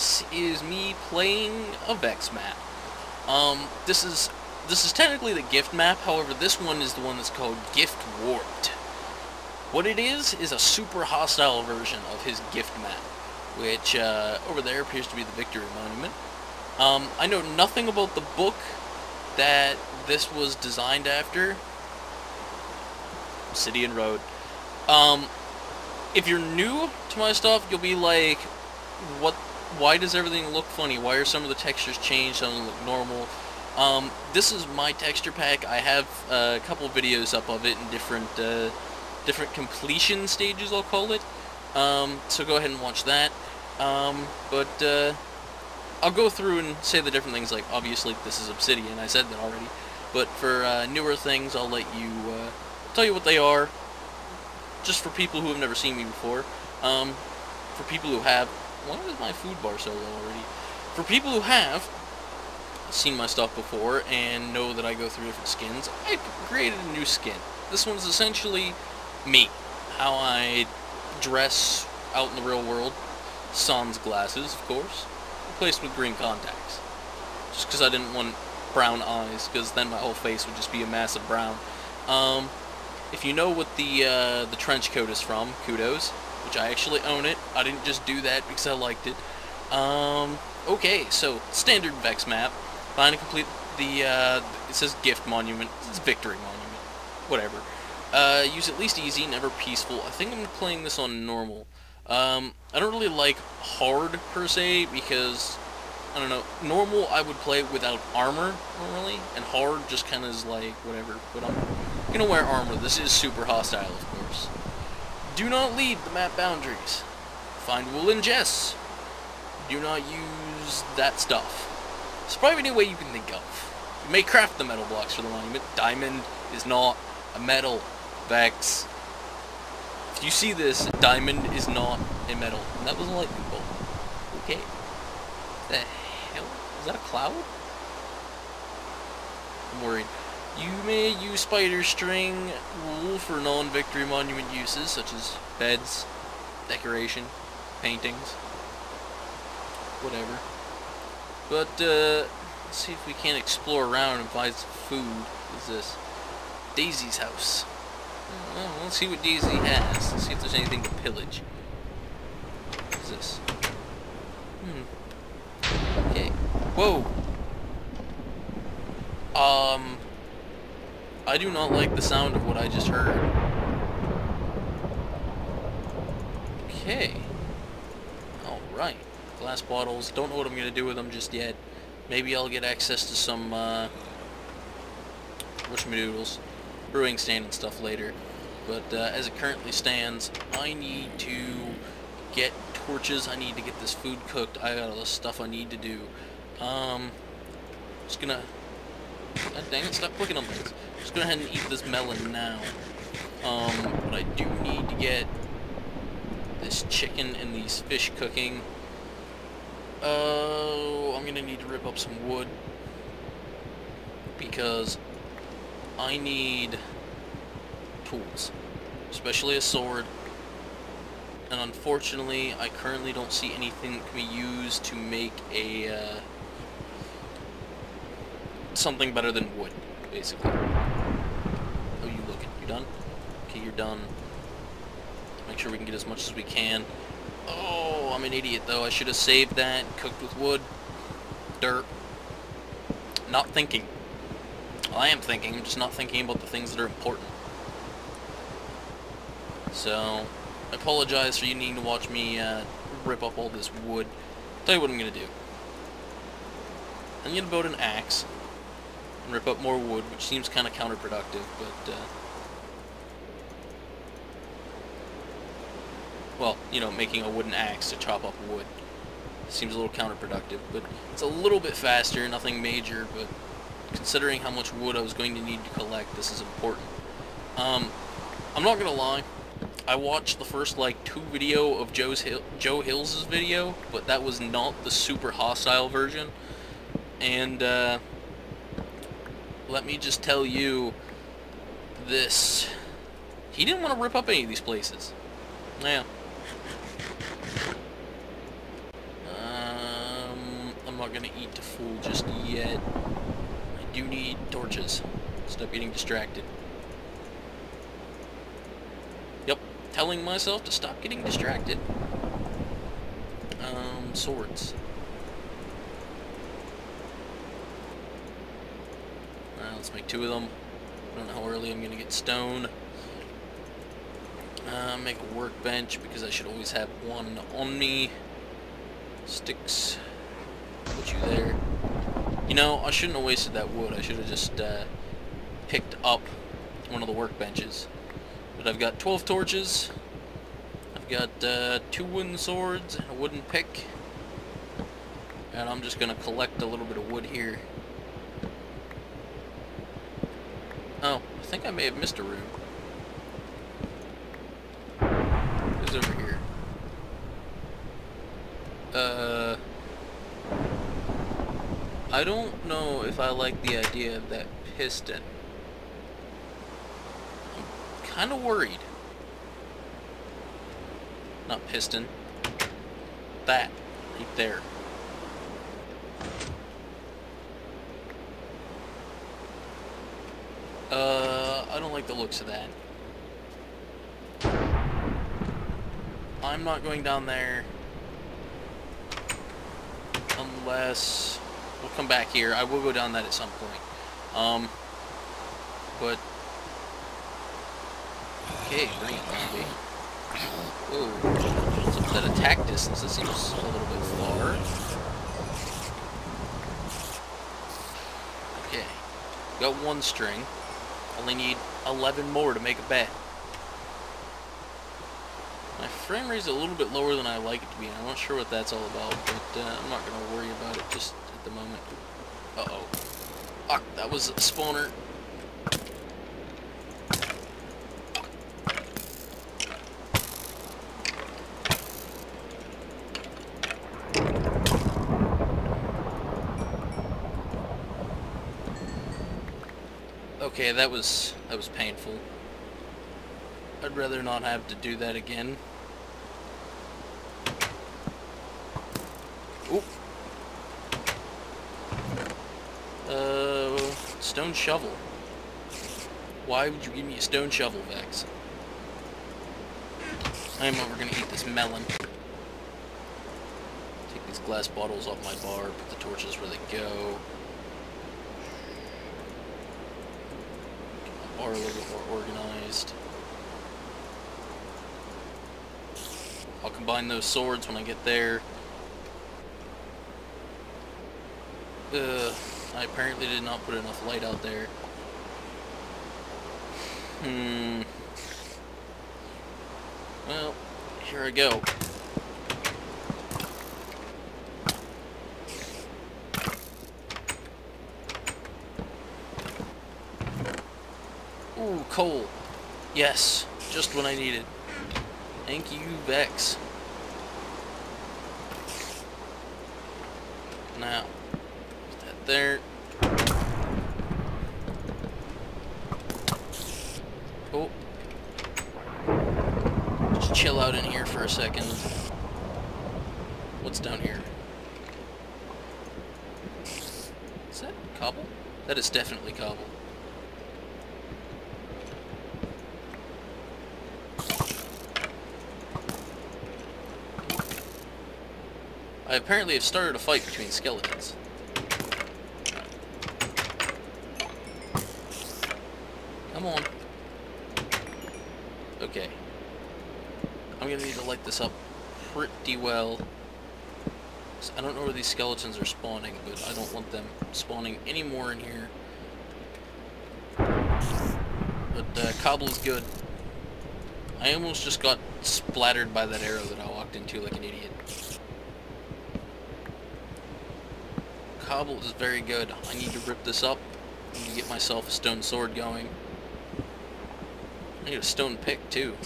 this is me playing a Vechs map. Um, this is this is technically the gift map. However, this one is the one that's called Gift Warped. What it is is a super hostile version of his gift map, which uh, over there appears to be the Victory Monument. Um, I know nothing about the book that this was designed after. Obsidian Road. Um, if you're new to my stuff, you'll be like, what, why does everything look funny? Why are some of the textures changed? Some look normal. Um, this is my texture pack. I have uh, a couple videos up of it in different, uh, different completion stages, I'll call it. Um, so go ahead and watch that. Um, but, uh, I'll go through and say the different things, like, obviously, this is Obsidian, I said that already. But for, uh, newer things, I'll let you, uh, tell you what they are, just for people who have never seen me before. Um, for people who have, why is my food bar so low already? For people who have seen my stuff before and know that I go through different skins, I created a new skin. This one's essentially me, how I dress out in the real world. Sans glasses, of course, replaced with green contacts. Just because I didn't want brown eyes, because then my whole face would just be a mass of brown. Um, if you know what the uh, the trench coat is from, kudos. Which I actually own it. I didn't just do that because I liked it. Um, okay, so standard Vechs map. Find and complete the. Uh, it says gift monument. It's victory monument. Whatever. Uh, use at least easy, never peaceful. I think I'm playing this on normal. Um, I don't really like hard per se because I don't know. Normal I would play without armor normally, and hard just kind of is like whatever. But I'm gonna wear armor. This is super hostile, of course. Do not leave the map boundaries. Find wool and jess. Do not use that stuff. It's probably any way you can think of. You may craft the metal blocks for the monument. Diamond is not a metal. Vechs. If you see this, diamond is not a metal. And that was a lightning bolt. Okay. What The hell? Is that a cloud? I'm worried. You may use spider string wool for non-victory monument uses, such as beds, decoration, paintings, whatever. But, uh, let's see if we can't explore around and find some food. What is this? Daisy's house. Well, let's see what Daisy has. Let's see if there's anything to pillage. What is this? Hmm. Okay. Whoa! Um... I do not like the sound of what I just heard. Okay. Alright. Glass bottles. Don't know what I'm going to do with them just yet. Maybe I'll get access to some, uh... Wishmadoodles. Brewing stand and stuff later. But, uh, as it currently stands, I need to get torches. I need to get this food cooked. I got all the stuff I need to do. Um... Just gonna... God dang it, stop clicking on things. Just go ahead and eat this melon now. Um, but I do need to get this chicken and these fish cooking. Oh, uh, I'm gonna need to rip up some wood. Because I need tools. Especially a sword. And unfortunately, I currently don't see anything that can be used to make a, uh, something better than wood, basically. Oh, you looking? You done? Okay, you're done. Make sure we can get as much as we can. Oh, I'm an idiot, though. I should have saved that, cooked with wood, dirt. Not thinking. Well, I am thinking, I'm just not thinking about the things that are important. So, I apologize for you needing to watch me uh, rip up all this wood. tell you what I'm going to do. I'm going to build an axe and rip up more wood, which seems kind of counterproductive, but, uh, well, you know, making a wooden axe to chop up wood seems a little counterproductive, but it's a little bit faster, nothing major, but considering how much wood I was going to need to collect, this is important. Um, I'm not gonna lie, I watched the first, like, two video of Joe's Hill Joe Hills' video, but that was not the super hostile version, and, uh, let me just tell you this. He didn't want to rip up any of these places. Yeah, Um, I'm not gonna eat to full just yet. I do need torches. Stop getting distracted. Yep, telling myself to stop getting distracted. Um, swords. Uh, let's make two of them. I don't know how early I'm gonna get stone. Uh, make a workbench because I should always have one on me. Sticks. Put you there. You know, I shouldn't have wasted that wood. I should have just uh, picked up one of the workbenches. But I've got 12 torches. I've got uh, two wooden swords, a wooden pick. And I'm just going to collect a little bit of wood here. Oh, I think I may have missed a room. Who's over here? Uh... I don't know if I like the idea of that piston. I'm kind of worried. Not piston. That. Right there. Uh, I don't like the looks of that. I'm not going down there unless we'll come back here. I will go down that at some point. Um, but okay, it, zombie. Whoa, so that attack distance. This seems a little bit far. Okay, got one string. Only need 11 more to make a bet. My frame rate is a little bit lower than I like it to be, I'm not sure what that's all about, but uh, I'm not going to worry about it just at the moment. Uh-oh. Fuck, that was a spawner. Okay, that was that was painful. I'd rather not have to do that again. Oop. Uh, stone shovel. Why would you give me a stone shovel, Vechs? I am over gonna eat this melon. Take these glass bottles off my bar, put the torches where they go. Bar a little bit more organized. I'll combine those swords when I get there. Uh, I apparently did not put enough light out there. Hmm. Well, here I go. Ooh, coal. Yes, just what I needed. Thank you, Vechs. Now, put that there. Oh. Just chill out in here for a second. What's down here? Is that cobble? That is definitely cobble. I apparently have started a fight between skeletons. Come on. Okay. I'm gonna need to light this up pretty well. I don't know where these skeletons are spawning, but I don't want them spawning any more in here. But uh, cobble is good. I almost just got splattered by that arrow that I walked into like an idiot. Cobble is very good. I need to rip this up. I need to get myself a stone sword going. I need a stone pick too.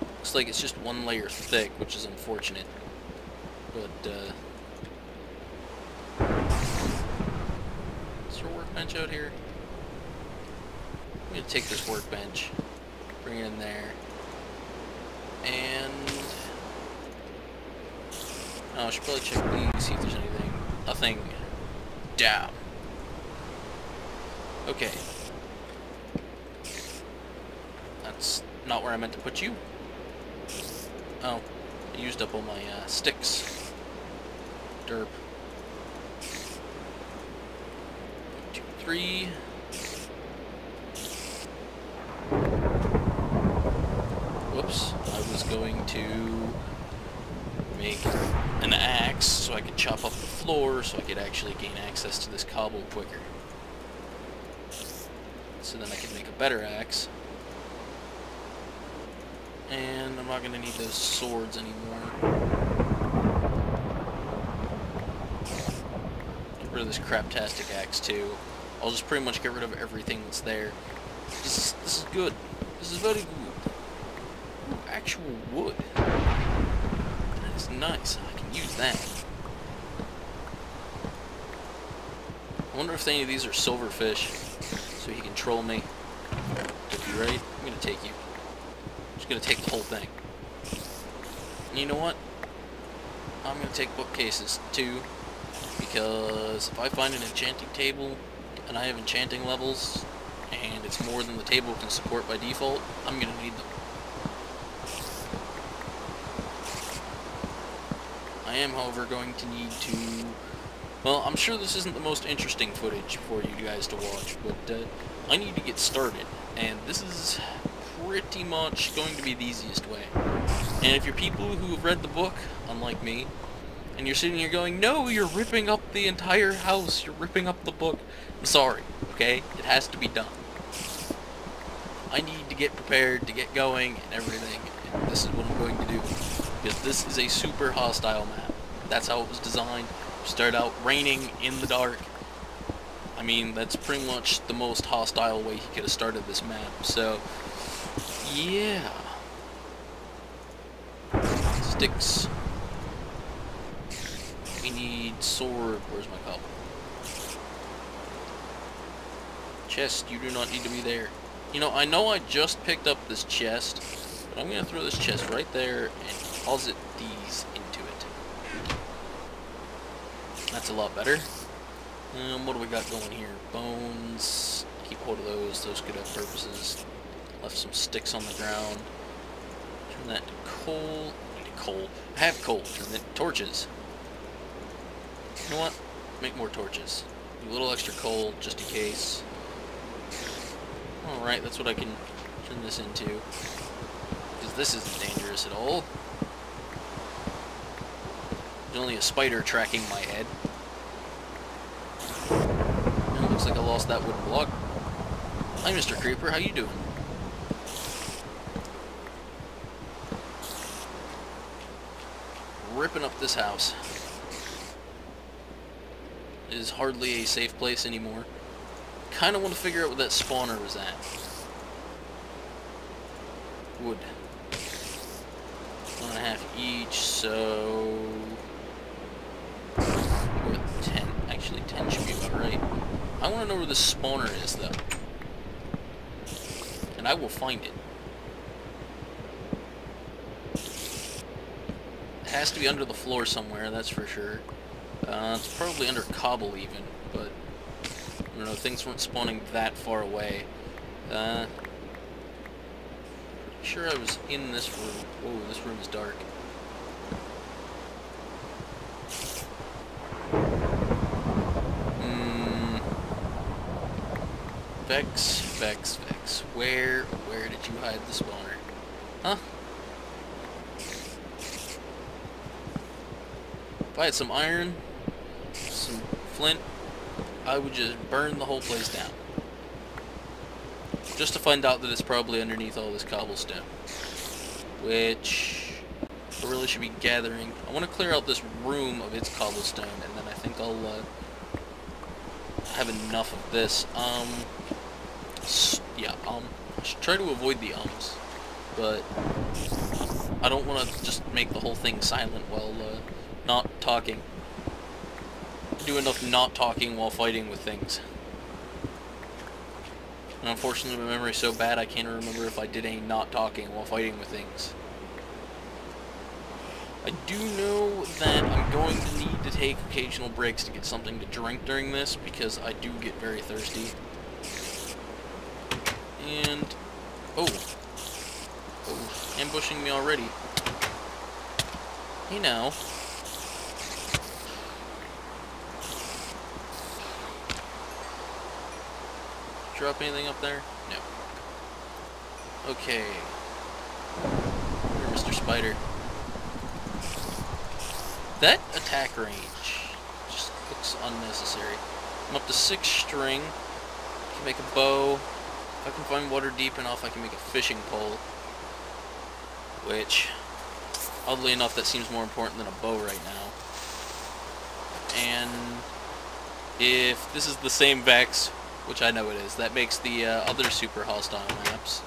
Looks like it's just one layer thick, which is unfortunate. But, uh... Is there a workbench out here? I'm gonna take this workbench, bring it in there, and Oh, I should probably check these, see if there's anything. Nothing. Damn. Okay. That's not where I meant to put you. Oh, I used up all my uh, sticks. Derp. Two, three. Whoops. I was going to make an axe so I could chop up the floor so I could actually gain access to this cobble quicker. So then I can make a better axe. And I'm not going to need those swords anymore. Get rid of this craptastic axe too. I'll just pretty much get rid of everything that's there. This is, this is good. This is very good. Ooh, actual wood. Nice. I can use that. I wonder if any of these are silverfish, so he can troll me. You right, I'm gonna take you. I'm just gonna take the whole thing. And you know what? I'm gonna take bookcases too, because if I find an enchanting table and I have enchanting levels, and it's more than the table can support by default, I'm gonna need them. I am, however, going to need to... Well, I'm sure this isn't the most interesting footage for you guys to watch, but uh, I need to get started, and this is pretty much going to be the easiest way. And if you're people who have read the book, unlike me, and you're sitting here going, no, you're ripping up the entire house, you're ripping up the book, I'm sorry, okay? It has to be done. I need to get prepared to get going and everything, and this is what I'm going to do. Because this is a super hostile map. That's how it was designed. Start out raining in the dark. I mean, that's pretty much the most hostile way he could have started this map. So, yeah. Sticks. We need sword. Where's my cobble? Chest, you do not need to be there. You know, I know I just picked up this chest, but I'm going to throw this chest right there and deposit these into it. That's a lot better. Um, what do we got going here? Bones. Keep hold of those. Those could have purposes. Left some sticks on the ground. Turn that to coal. Coal. I have coal. Turn it to torches. You know what? Make more torches. A little extra coal just in case. Alright, that's what I can turn this into. Because this isn't dangerous at all. There's only a spider tracking my head. It looks like I lost that wooden block. Hi, Mr. Creeper. How you doing? Ripping up this house. It is hardly a safe place anymore kind of want to figure out where that spawner was at. Wood. One and a half each, so... ten. Actually, ten should be about right. I want to know where the spawner is, though. And I will find it. It has to be under the floor somewhere, that's for sure. Uh, it's probably under cobble, even, but... I don't know, things weren't spawning that far away. Uh, sure I was in this room. Oh, this room is dark. Vechs, Vechs, Vechs. Where, where did you hide the spawner? Huh? If I had some iron, some flint, I would just burn the whole place down. Just to find out that it's probably underneath all this cobblestone. Which I really should be gathering. I want to clear out this room of its cobblestone, and then I think I'll uh, have enough of this. Um, yeah, um, I should try to avoid the ums, but I don't want to just make the whole thing silent while uh, not talking do enough not talking while fighting with things. And unfortunately my memory's so bad I can't remember if I did any not talking while fighting with things. I do know that I'm going to need to take occasional breaks to get something to drink during this because I do get very thirsty. And, oh, oh, ambushing me already. Hey now. Drop anything up there? No. Okay. Here, Mr. Spider. That attack range just looks unnecessary. I'm up to six string. Can make a bow. If I can find water deep enough, I can make a fishing pole. Which, oddly enough, that seems more important than a bow right now. And if this is the same Vechs, which I know it is, that makes the uh, other super hostile maps.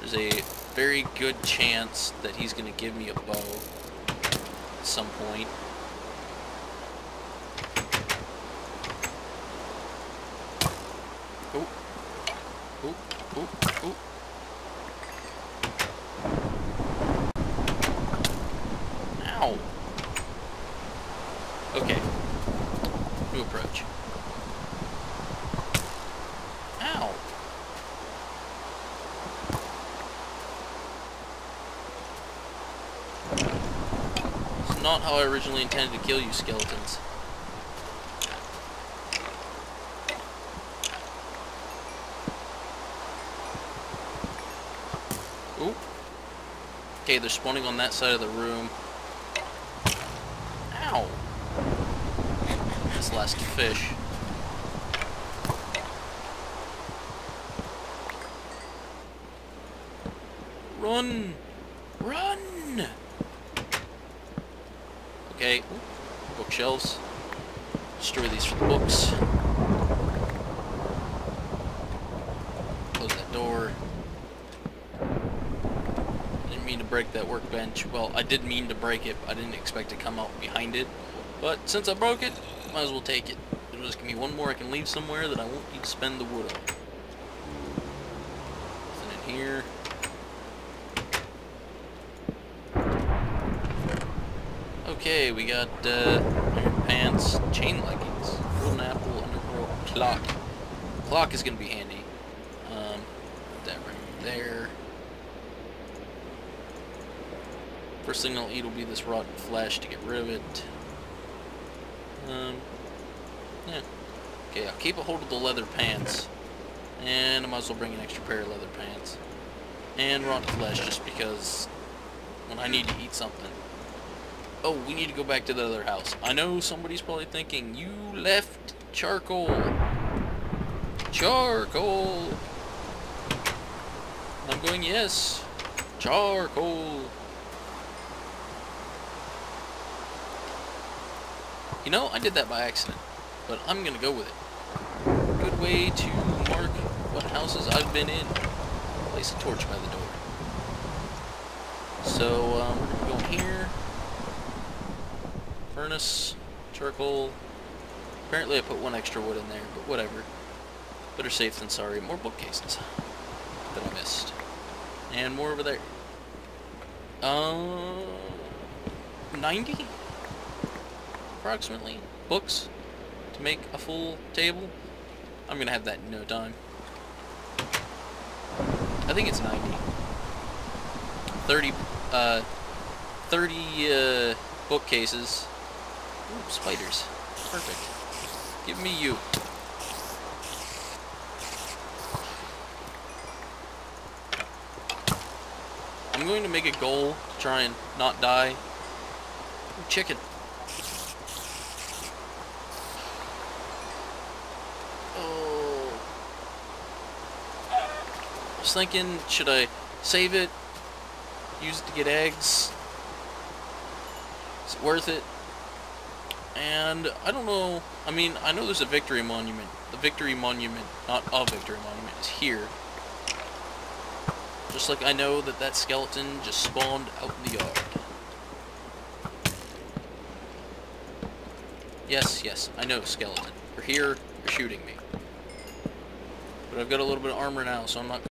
There's a very good chance that he's going to give me a bow at some point. Oh, oh, oh. Ow. Okay. New approach. Ow. It's not how I originally intended to kill you, skeletons. Ooh. They're spawning on that side of the room. Ow. This last fish. Run! Run! Okay, Ooh. bookshelves. Destroy these for the books. Close that door. Didn't mean to break that workbench. Well, I did mean to break it. I didn't expect to come out behind it. But since I broke it, might as well take it. There's just gonna be one more I can leave somewhere that I won't need to spend the wood on. Nothing in here. Okay, we got uh, iron pants, chain leggings, golden apple, underworld, clock. Clock is gonna be handy. Um, put that right there. First thing I'll eat will be this rotten flesh to get rid of it. Um, yeah. Okay, I'll keep a hold of the leather pants. And I might as well bring an extra pair of leather pants. And rotten flesh just because when I need to eat something. Oh, we need to go back to the other house. I know somebody's probably thinking, you left charcoal. Charcoal. I'm going, yes. Charcoal. You know, I did that by accident, but I'm gonna go with it. Good way to mark what houses I've been in. Place a torch by the door. So, um, we're gonna go in here. Furnace, charcoal. Apparently I put one extra wood in there, but whatever. Better safe than sorry. More bookcases that I missed. And more over there. Uh, 90? Approximately. Books to make a full table. I'm gonna have that in no time. I think it's 90. 30, uh, 30, uh, bookcases. Ooh, spiders. Perfect. Give me you. I'm going to make a goal to try and not die. Ooh, chicken. Was thinking, should I save it? Use it to get eggs? Is it worth it? And I don't know, I mean, I know there's a victory monument. The victory monument, not a victory monument, is here. Just like I know that that skeleton just spawned out in the yard. Yes, yes, I know, skeleton. You're here, you're shooting me. But I've got a little bit of armor now, so I'm not